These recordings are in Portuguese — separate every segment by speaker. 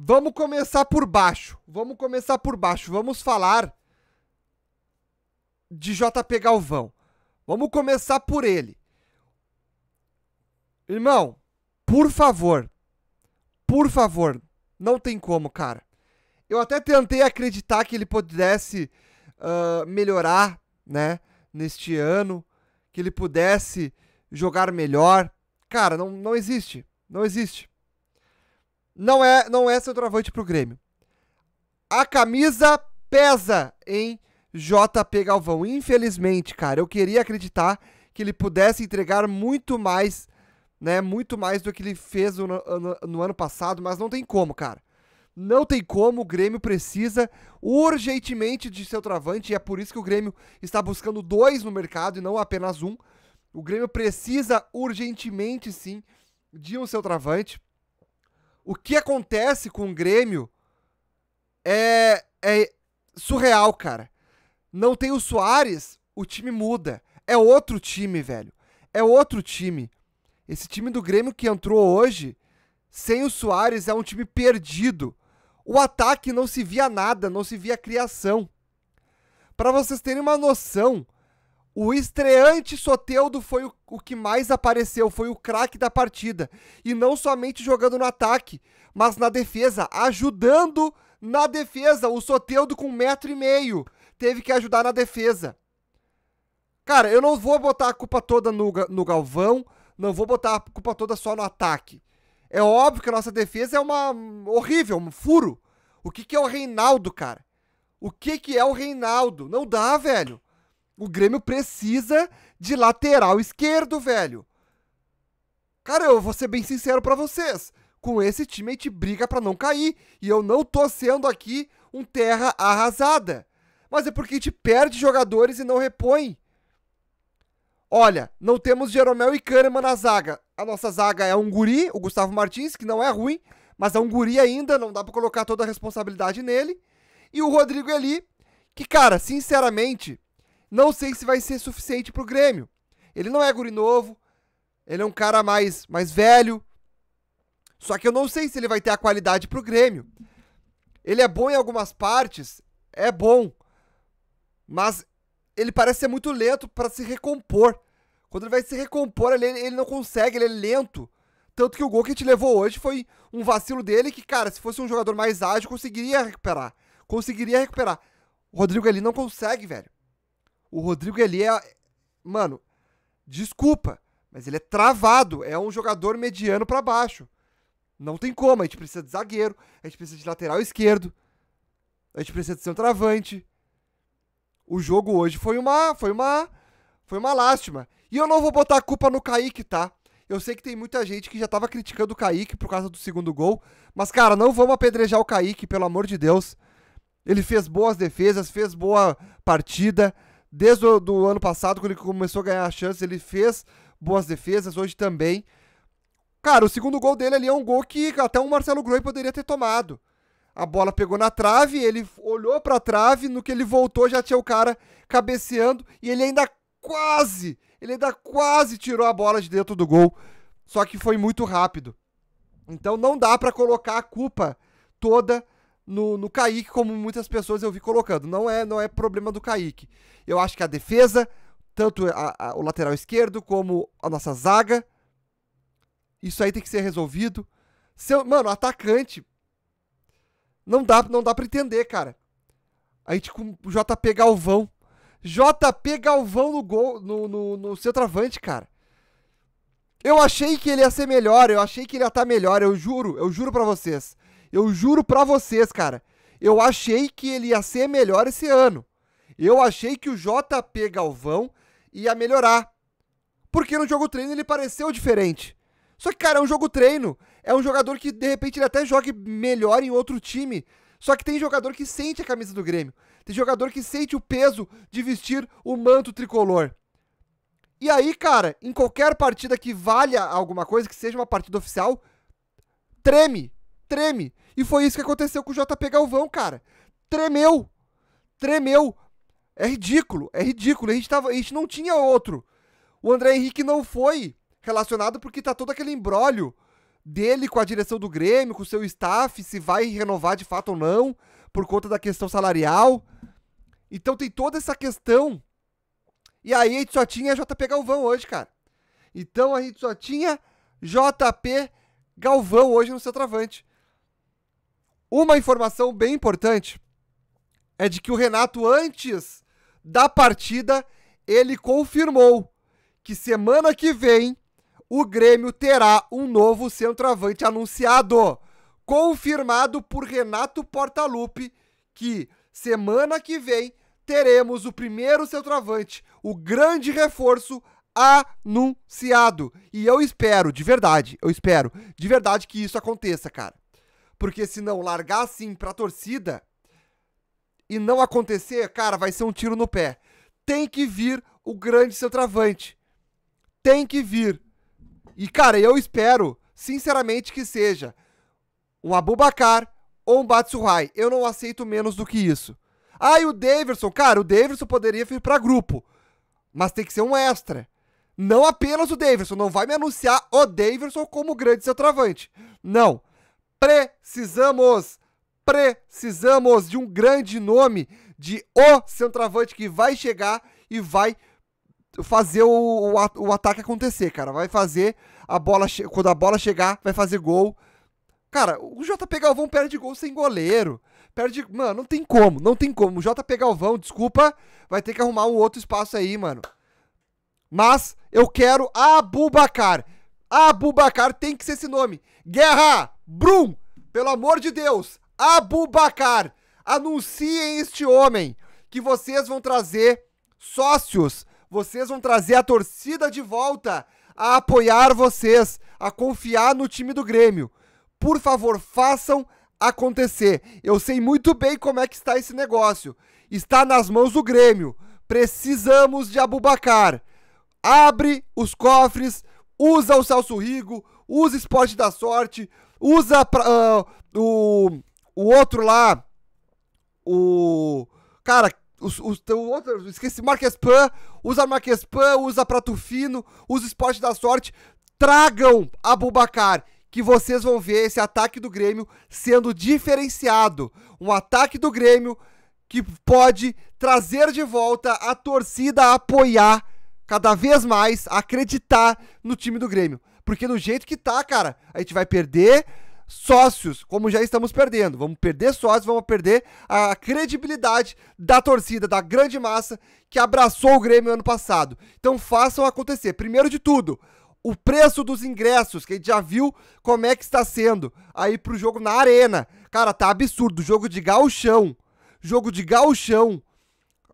Speaker 1: Vamos começar por baixo. Vamos começar por baixo. Vamos falar de JP Galvão. Vamos começar por ele. Irmão, por favor. Por favor. Não tem como, cara. Eu até tentei acreditar que ele pudesse uh, melhorar, né? Neste ano. Que ele pudesse jogar melhor. Cara, não, não existe. Não existe. Não é, não é centroavante pro Grêmio. A camisa pesa em JP Galvão. Infelizmente, cara, eu queria acreditar que ele pudesse entregar muito mais, né? Muito mais do que ele fez no, no, no ano passado, mas não tem como, cara. Não tem como, o Grêmio precisa urgentemente de seu travante, e é por isso que o Grêmio está buscando dois no mercado e não apenas um. O Grêmio precisa urgentemente, sim, de um seu travante. O que acontece com o Grêmio é, é surreal, cara. Não tem o Soares, o time muda. É outro time, velho. É outro time. Esse time do Grêmio que entrou hoje, sem o Soares, é um time perdido. O ataque não se via nada, não se via criação. Para vocês terem uma noção, o estreante Soteudo foi o, o que mais apareceu, foi o craque da partida. E não somente jogando no ataque, mas na defesa, ajudando na defesa. O Soteudo com um metro e meio teve que ajudar na defesa. Cara, eu não vou botar a culpa toda no, no Galvão, não vou botar a culpa toda só no ataque. É óbvio que a nossa defesa é uma horrível, um furo. O que, que é o Reinaldo, cara? O que, que é o Reinaldo? Não dá, velho. O Grêmio precisa de lateral esquerdo, velho. Cara, eu vou ser bem sincero para vocês. Com esse time a gente briga para não cair. E eu não tô sendo aqui um terra arrasada. Mas é porque a gente perde jogadores e não repõe. Olha, não temos Jeromel e Kahneman na zaga. A nossa zaga é um guri, o Gustavo Martins, que não é ruim, mas é um guri ainda, não dá pra colocar toda a responsabilidade nele. E o Rodrigo Eli, que, cara, sinceramente, não sei se vai ser suficiente pro Grêmio. Ele não é guri novo, ele é um cara mais, mais velho. Só que eu não sei se ele vai ter a qualidade pro Grêmio. Ele é bom em algumas partes, é bom. Mas ele parece ser muito lento para se recompor. Quando ele vai se recompor, ele, ele não consegue, ele é lento. Tanto que o gol que gente levou hoje foi um vacilo dele que, cara, se fosse um jogador mais ágil, conseguiria recuperar. Conseguiria recuperar. O Rodrigo ali não consegue, velho. O Rodrigo ali é. Mano, desculpa, mas ele é travado. É um jogador mediano para baixo. Não tem como. A gente precisa de zagueiro, a gente precisa de lateral esquerdo, a gente precisa de centroavante o jogo hoje foi uma foi uma foi uma lástima. E eu não vou botar a culpa no Kaique, tá? Eu sei que tem muita gente que já tava criticando o Kaique por causa do segundo gol, mas cara, não vamos apedrejar o Kaique, pelo amor de Deus. Ele fez boas defesas, fez boa partida. Desde o do ano passado, quando ele começou a ganhar a chance, ele fez boas defesas, hoje também. Cara, o segundo gol dele ali é um gol que até o Marcelo Groi poderia ter tomado a bola pegou na trave, ele olhou para a trave, no que ele voltou já tinha o cara cabeceando e ele ainda quase, ele ainda quase tirou a bola de dentro do gol, só que foi muito rápido. Então não dá para colocar a culpa toda no, no Kaique, como muitas pessoas eu vi colocando. Não é, não é problema do Kaique. Eu acho que a defesa, tanto a, a, o lateral esquerdo como a nossa zaga, isso aí tem que ser resolvido. Seu, mano, atacante, não dá, não dá pra entender, cara. A gente com o JP Galvão. JP Galvão no gol, no, no, no centroavante, cara. Eu achei que ele ia ser melhor, eu achei que ele ia estar tá melhor, eu juro, eu juro pra vocês. Eu juro pra vocês, cara. Eu achei que ele ia ser melhor esse ano. Eu achei que o JP Galvão ia melhorar. Porque no jogo treino ele pareceu diferente. Só que, cara, é um jogo treino. É um jogador que, de repente, ele até jogue melhor em outro time. Só que tem jogador que sente a camisa do Grêmio. Tem jogador que sente o peso de vestir o manto tricolor. E aí, cara, em qualquer partida que valha alguma coisa, que seja uma partida oficial, treme, treme. E foi isso que aconteceu com o JP Galvão, cara. Tremeu, tremeu. É ridículo, é ridículo. A gente, tava, a gente não tinha outro. O André Henrique não foi relacionado porque tá todo aquele embrólio dele com a direção do Grêmio, com o seu staff, se vai renovar de fato ou não, por conta da questão salarial. Então tem toda essa questão. E aí a gente só tinha JP Galvão hoje, cara. Então a gente só tinha JP Galvão hoje no seu travante. Uma informação bem importante é de que o Renato, antes da partida, ele confirmou que semana que vem o Grêmio terá um novo centroavante anunciado. Confirmado por Renato Portaluppi que semana que vem teremos o primeiro centroavante, o grande reforço anunciado. E eu espero, de verdade, eu espero, de verdade que isso aconteça, cara. Porque se não largar assim pra torcida e não acontecer, cara, vai ser um tiro no pé. Tem que vir o grande centroavante. Tem que vir. E, cara, eu espero, sinceramente, que seja um Abubacar ou um Batsuhai. Eu não aceito menos do que isso. Ah, e o Davidson, cara, o Davidson poderia vir para grupo, mas tem que ser um extra. Não apenas o Davidson, não vai me anunciar o Davidson como grande centroavante. Não. Precisamos, precisamos de um grande nome, de o centroavante que vai chegar e vai fazer o, o, o ataque acontecer, cara. Vai fazer a bola, quando a bola chegar, vai fazer gol. Cara, o JP Galvão perde gol sem goleiro. Perde. Mano, não tem como, não tem como. O JP Galvão, desculpa, vai ter que arrumar um outro espaço aí, mano. Mas eu quero Abubacar. Abubacar tem que ser esse nome. Guerra! Brum! Pelo amor de Deus! Abubacar! Anunciem este homem que vocês vão trazer sócios, vocês vão trazer a torcida de volta a apoiar vocês, a confiar no time do Grêmio. Por favor, façam acontecer. Eu sei muito bem como é que está esse negócio. Está nas mãos do Grêmio. Precisamos de Abubacar. Abre os cofres, usa o Celso Rigo, usa Esporte da Sorte, usa uh, o, o outro lá, o. Cara, os, os, o outro, esqueci, Marques Pan, usa Marques Pan, usa Prato Fino, usa Esporte da Sorte. Tragam Abubacar que vocês vão ver esse ataque do Grêmio sendo diferenciado. Um ataque do Grêmio que pode trazer de volta a torcida a apoiar cada vez mais, a acreditar no time do Grêmio. Porque do jeito que tá, cara, a gente vai perder sócios, como já estamos perdendo. Vamos perder sócios, vamos perder a credibilidade da torcida, da grande massa que abraçou o Grêmio ano passado. Então façam acontecer. Primeiro de tudo, o preço dos ingressos, que a gente já viu como é que está sendo aí pro jogo na arena. Cara, tá absurdo. Jogo de gauchão. Jogo de gauchão.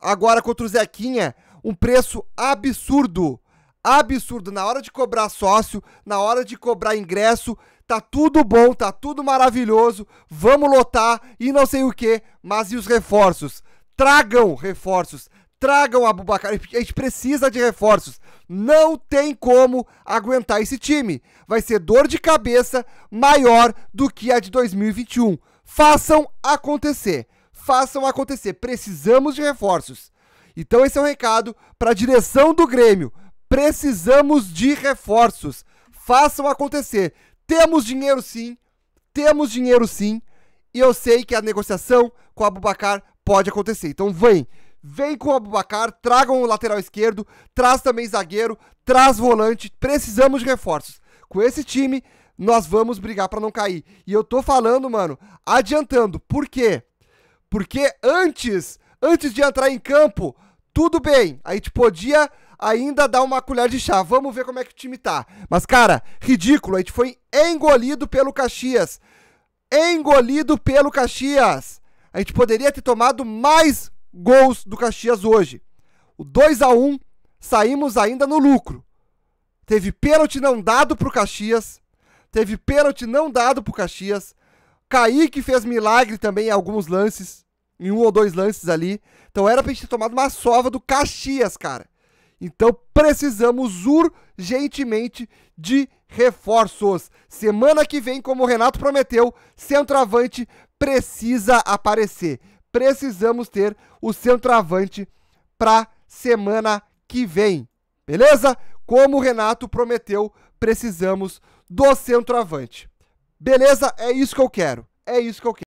Speaker 1: Agora contra o Zequinha, um preço absurdo. Absurdo. Na hora de cobrar sócio, na hora de cobrar ingresso, tá tudo bom, tá tudo maravilhoso. Vamos lotar e não sei o que, mas e os reforços? Tragam reforços. Tragam a Bubacar. A gente precisa de reforços. Não tem como aguentar esse time. Vai ser dor de cabeça maior do que a de 2021. Façam acontecer. Façam acontecer. Precisamos de reforços. Então esse é um recado para a direção do Grêmio. Precisamos de reforços. Façam acontecer. Temos dinheiro sim. Temos dinheiro sim. E eu sei que a negociação com o Abubacar pode acontecer. Então vem vem com o Abubacar, tragam o lateral esquerdo, traz também zagueiro, traz volante, precisamos de reforços. Com esse time, nós vamos brigar para não cair. E eu tô falando, mano, adiantando. Por quê? Porque antes, antes de entrar em campo, tudo bem, a gente podia ainda dar uma colher de chá. Vamos ver como é que o time tá. Mas, cara, ridículo, a gente foi engolido pelo Caxias. Engolido pelo Caxias. A gente poderia ter tomado mais gols do Caxias hoje. O 2 a 1 saímos ainda no lucro. Teve pênalti não dado pro Caxias. Teve pênalti não dado pro Caxias. Kaique fez milagre também em alguns lances. Em um ou dois lances ali. Então era pra gente ter tomado uma sova do Caxias, cara. Então precisamos urgentemente de reforços. Semana que vem, como o Renato prometeu, centroavante precisa aparecer precisamos ter o centroavante para semana que vem. Beleza? Como o Renato prometeu, precisamos do centroavante. Beleza? É isso que eu quero. É isso que eu quero.